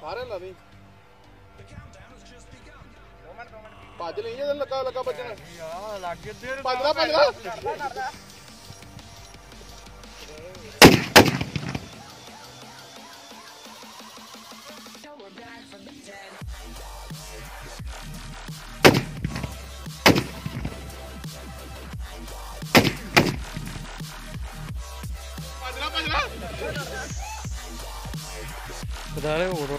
ਸਾਰੇ ਲਾ ਦੀ ਭੱਜ ਲਈ ਜੇ ਲੱਗਾ ਲੱਗਾ ਬੱਜਣ ਆ ਲੱਗ ਗਏ ਦੇਰ ਭੱਜ Bedare vurdu.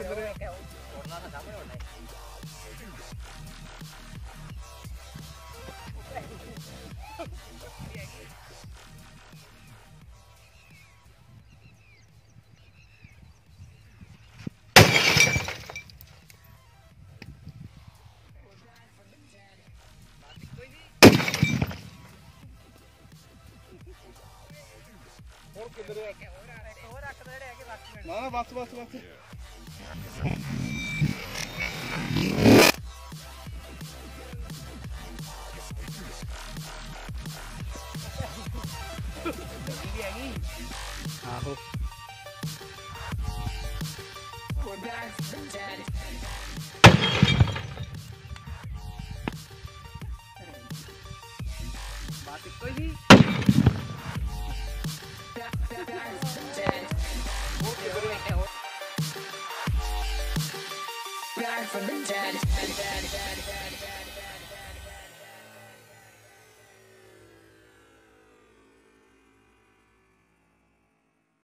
그들의 원하는 나무를 올라가. dead. ਹੁਣ ਕਿੱਧਰ ਆ ਹੁਣ ਕਿੱਧਰ ਆ ਨਾ ਨਾ ਬਸ ਬਸ ਬਸ ਆਹੋ We're back from the dead. Back from the dead.